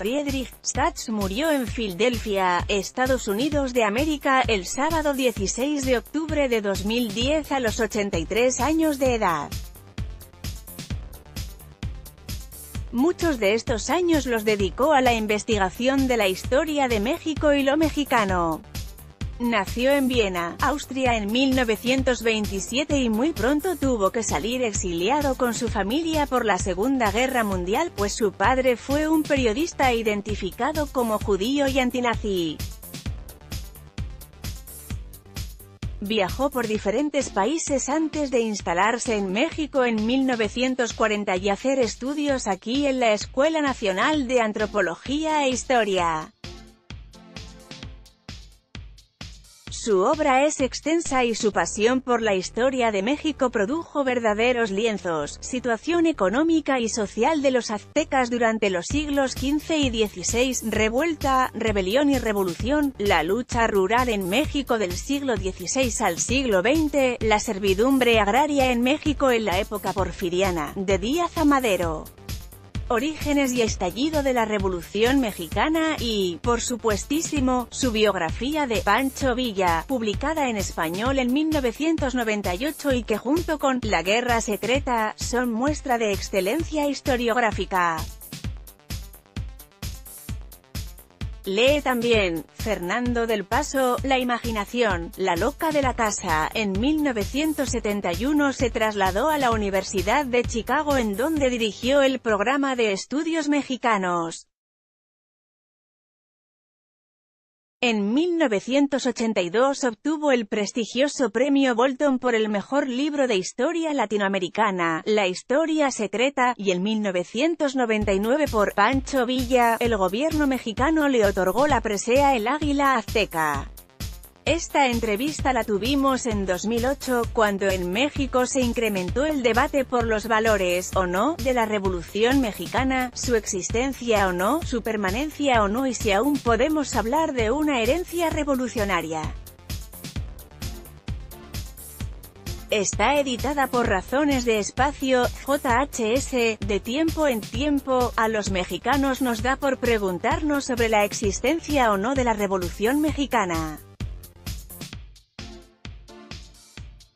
Friedrich Stutz murió en Filadelfia, Estados Unidos de América, el sábado 16 de octubre de 2010 a los 83 años de edad. Muchos de estos años los dedicó a la investigación de la historia de México y lo mexicano. Nació en Viena, Austria en 1927 y muy pronto tuvo que salir exiliado con su familia por la Segunda Guerra Mundial pues su padre fue un periodista identificado como judío y antinazi. Viajó por diferentes países antes de instalarse en México en 1940 y hacer estudios aquí en la Escuela Nacional de Antropología e Historia. Su obra es extensa y su pasión por la historia de México produjo verdaderos lienzos, situación económica y social de los aztecas durante los siglos XV y XVI, revuelta, rebelión y revolución, la lucha rural en México del siglo XVI al siglo XX, la servidumbre agraria en México en la época porfiriana, de Díaz a Madero orígenes y estallido de la Revolución Mexicana y, por supuestísimo, su biografía de Pancho Villa, publicada en español en 1998 y que junto con La Guerra Secreta, son muestra de excelencia historiográfica. Lee también, Fernando del Paso, La imaginación, la loca de la casa. En 1971 se trasladó a la Universidad de Chicago en donde dirigió el programa de estudios mexicanos. En 1982 obtuvo el prestigioso premio Bolton por el mejor libro de historia latinoamericana, La historia secreta, y en 1999 por Pancho Villa, el gobierno mexicano le otorgó la presea El Águila Azteca. Esta entrevista la tuvimos en 2008, cuando en México se incrementó el debate por los valores, o no, de la Revolución Mexicana, su existencia o no, su permanencia o no y si aún podemos hablar de una herencia revolucionaria. Está editada por razones de espacio, JHS, de tiempo en tiempo, a los mexicanos nos da por preguntarnos sobre la existencia o no de la Revolución Mexicana.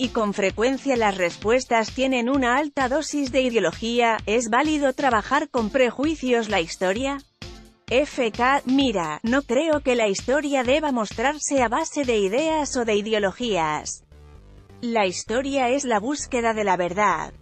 Y con frecuencia las respuestas tienen una alta dosis de ideología, ¿es válido trabajar con prejuicios la historia? FK, mira, no creo que la historia deba mostrarse a base de ideas o de ideologías. La historia es la búsqueda de la verdad.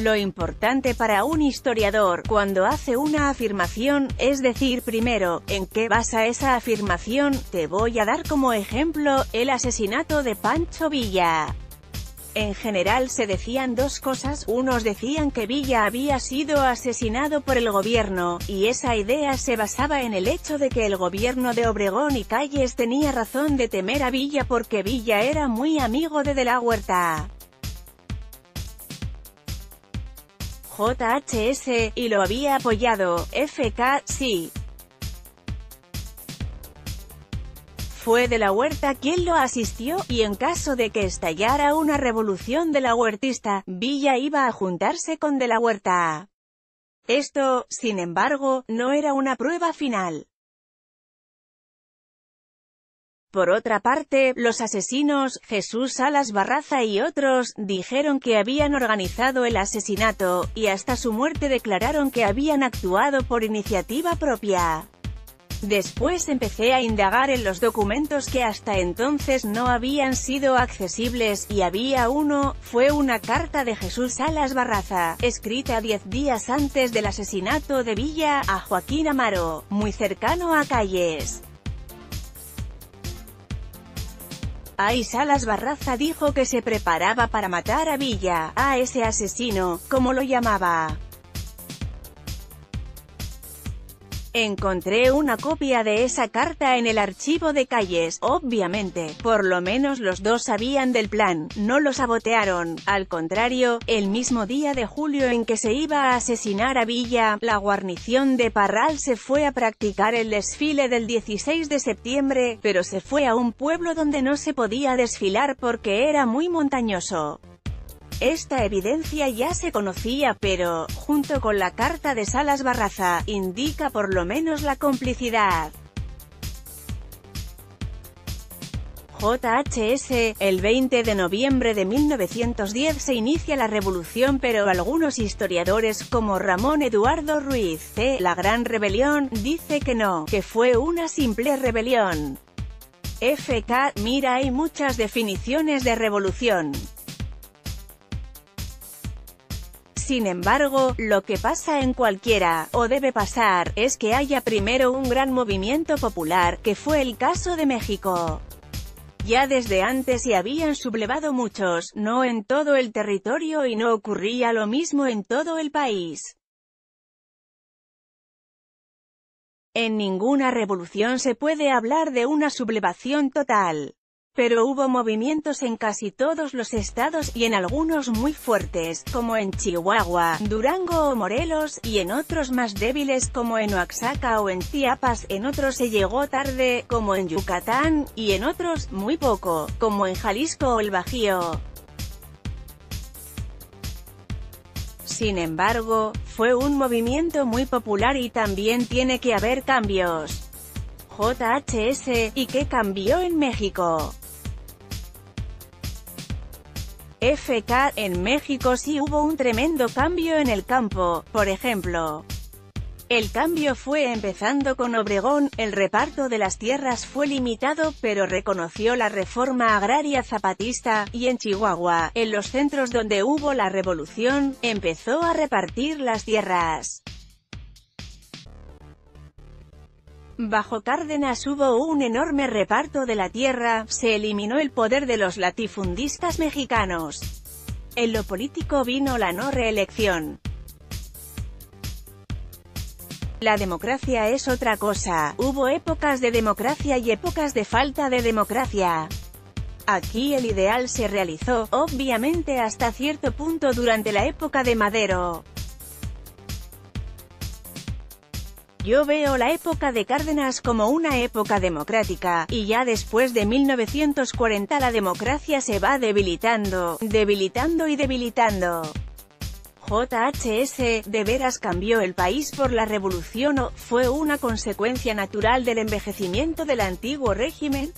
Lo importante para un historiador, cuando hace una afirmación, es decir primero, en qué basa esa afirmación, te voy a dar como ejemplo, el asesinato de Pancho Villa. En general se decían dos cosas, unos decían que Villa había sido asesinado por el gobierno, y esa idea se basaba en el hecho de que el gobierno de Obregón y Calles tenía razón de temer a Villa porque Villa era muy amigo de De la Huerta. JHS, y lo había apoyado, FK, sí. Fue de la Huerta quien lo asistió, y en caso de que estallara una revolución de la huertista, Villa iba a juntarse con de la Huerta. Esto, sin embargo, no era una prueba final. Por otra parte, los asesinos, Jesús Salas Barraza y otros, dijeron que habían organizado el asesinato, y hasta su muerte declararon que habían actuado por iniciativa propia. Después empecé a indagar en los documentos que hasta entonces no habían sido accesibles, y había uno, fue una carta de Jesús Salas Barraza, escrita diez días antes del asesinato de Villa, a Joaquín Amaro, muy cercano a Calles. Ahí Salas Barraza dijo que se preparaba para matar a Villa, a ese asesino, como lo llamaba. Encontré una copia de esa carta en el archivo de calles, obviamente, por lo menos los dos sabían del plan, no lo sabotearon, al contrario, el mismo día de julio en que se iba a asesinar a Villa, la guarnición de Parral se fue a practicar el desfile del 16 de septiembre, pero se fue a un pueblo donde no se podía desfilar porque era muy montañoso. Esta evidencia ya se conocía pero, junto con la carta de Salas Barraza, indica por lo menos la complicidad. JHS, el 20 de noviembre de 1910 se inicia la revolución pero algunos historiadores como Ramón Eduardo Ruiz C. La Gran Rebelión, dice que no, que fue una simple rebelión. FK, mira hay muchas definiciones de revolución. Sin embargo, lo que pasa en cualquiera, o debe pasar, es que haya primero un gran movimiento popular, que fue el caso de México. Ya desde antes se habían sublevado muchos, no en todo el territorio y no ocurría lo mismo en todo el país. En ninguna revolución se puede hablar de una sublevación total. Pero hubo movimientos en casi todos los estados, y en algunos muy fuertes, como en Chihuahua, Durango o Morelos, y en otros más débiles como en Oaxaca o en Chiapas, en otros se llegó tarde, como en Yucatán, y en otros, muy poco, como en Jalisco o el Bajío. Sin embargo, fue un movimiento muy popular y también tiene que haber cambios. JHS, ¿y qué cambió en México? FK, en México sí hubo un tremendo cambio en el campo, por ejemplo. El cambio fue empezando con Obregón, el reparto de las tierras fue limitado, pero reconoció la reforma agraria zapatista, y en Chihuahua, en los centros donde hubo la revolución, empezó a repartir las tierras. Bajo Cárdenas hubo un enorme reparto de la tierra, se eliminó el poder de los latifundistas mexicanos. En lo político vino la no reelección. La democracia es otra cosa, hubo épocas de democracia y épocas de falta de democracia. Aquí el ideal se realizó, obviamente hasta cierto punto durante la época de Madero. Yo veo la época de Cárdenas como una época democrática, y ya después de 1940 la democracia se va debilitando, debilitando y debilitando. JHS, ¿de veras cambió el país por la revolución o fue una consecuencia natural del envejecimiento del antiguo régimen?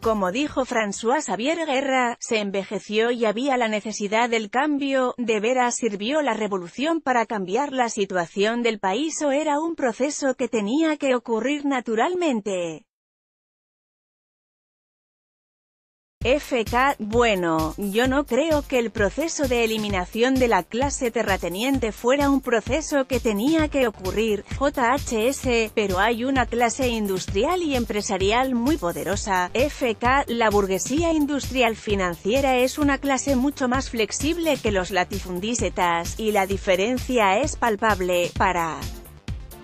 Como dijo François Xavier Guerra, se envejeció y había la necesidad del cambio, ¿de veras sirvió la revolución para cambiar la situación del país o era un proceso que tenía que ocurrir naturalmente? FK, bueno, yo no creo que el proceso de eliminación de la clase terrateniente fuera un proceso que tenía que ocurrir, JHS, pero hay una clase industrial y empresarial muy poderosa, FK, la burguesía industrial financiera es una clase mucho más flexible que los latifundistas, y la diferencia es palpable, para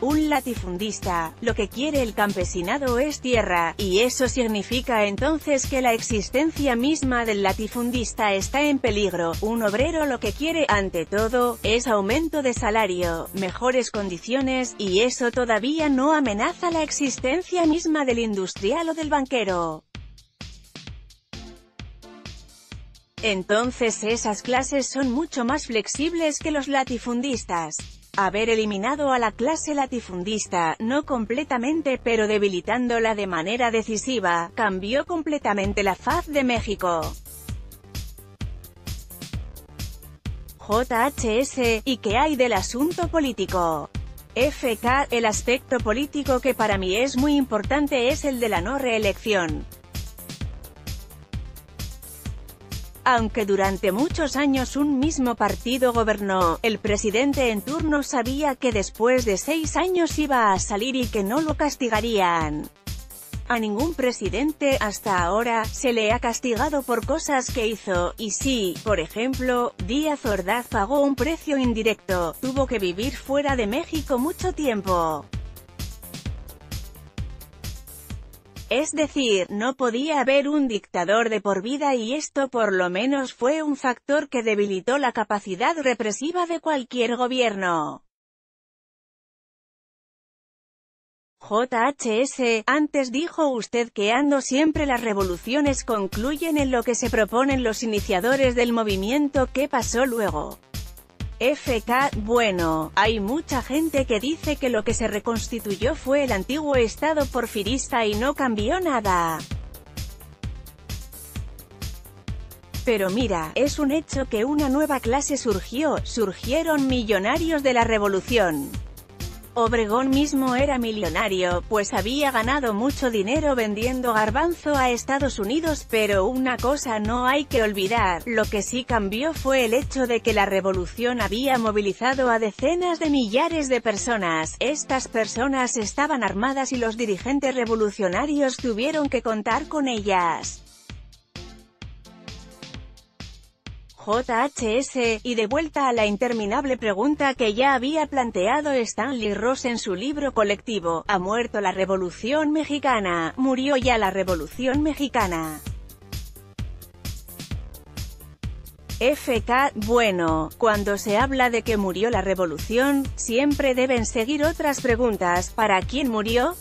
un latifundista, lo que quiere el campesinado es tierra, y eso significa entonces que la existencia misma del latifundista está en peligro. Un obrero lo que quiere, ante todo, es aumento de salario, mejores condiciones, y eso todavía no amenaza la existencia misma del industrial o del banquero. Entonces esas clases son mucho más flexibles que los latifundistas. Haber eliminado a la clase latifundista, no completamente pero debilitándola de manera decisiva, cambió completamente la faz de México. JHS, ¿y qué hay del asunto político? FK, el aspecto político que para mí es muy importante es el de la no reelección. Aunque durante muchos años un mismo partido gobernó, el presidente en turno sabía que después de seis años iba a salir y que no lo castigarían. A ningún presidente, hasta ahora, se le ha castigado por cosas que hizo, y sí, por ejemplo, Díaz Ordaz pagó un precio indirecto, tuvo que vivir fuera de México mucho tiempo. Es decir, no podía haber un dictador de por vida y esto por lo menos fue un factor que debilitó la capacidad represiva de cualquier gobierno. JHS, antes dijo usted que ando siempre las revoluciones concluyen en lo que se proponen los iniciadores del movimiento ¿qué pasó luego? FK, bueno, hay mucha gente que dice que lo que se reconstituyó fue el antiguo estado porfirista y no cambió nada. Pero mira, es un hecho que una nueva clase surgió, surgieron millonarios de la revolución. Obregón mismo era millonario, pues había ganado mucho dinero vendiendo garbanzo a Estados Unidos, pero una cosa no hay que olvidar, lo que sí cambió fue el hecho de que la revolución había movilizado a decenas de millares de personas, estas personas estaban armadas y los dirigentes revolucionarios tuvieron que contar con ellas. JHS, y de vuelta a la interminable pregunta que ya había planteado Stanley Ross en su libro colectivo, ¿ha muerto la Revolución Mexicana? ¿Murió ya la Revolución Mexicana? FK, bueno, cuando se habla de que murió la revolución, siempre deben seguir otras preguntas, ¿para quién murió?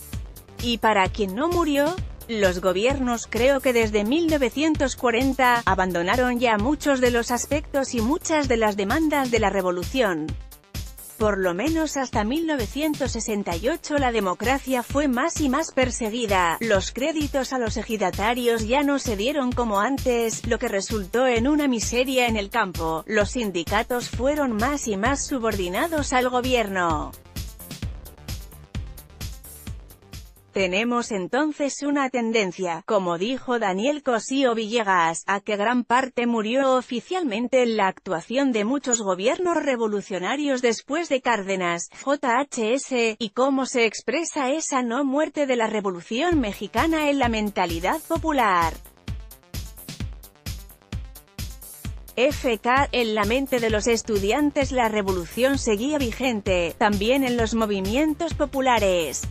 ¿Y para quién no murió? Los gobiernos creo que desde 1940, abandonaron ya muchos de los aspectos y muchas de las demandas de la revolución. Por lo menos hasta 1968 la democracia fue más y más perseguida, los créditos a los ejidatarios ya no se dieron como antes, lo que resultó en una miseria en el campo, los sindicatos fueron más y más subordinados al gobierno. Tenemos entonces una tendencia, como dijo Daniel Cosío Villegas, a que gran parte murió oficialmente en la actuación de muchos gobiernos revolucionarios después de Cárdenas, JHS, y cómo se expresa esa no muerte de la Revolución Mexicana en la mentalidad popular. FK, en la mente de los estudiantes la revolución seguía vigente, también en los movimientos populares.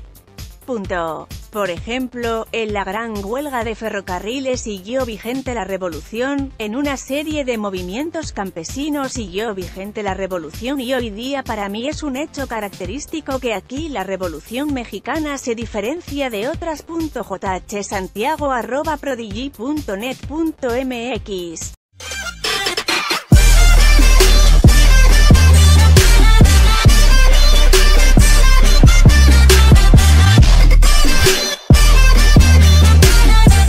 Por ejemplo, en la gran huelga de ferrocarriles siguió vigente la revolución, en una serie de movimientos campesinos siguió vigente la revolución y hoy día para mí es un hecho característico que aquí la revolución mexicana se diferencia de otras. JH Santiago arroba prodigy.net.mx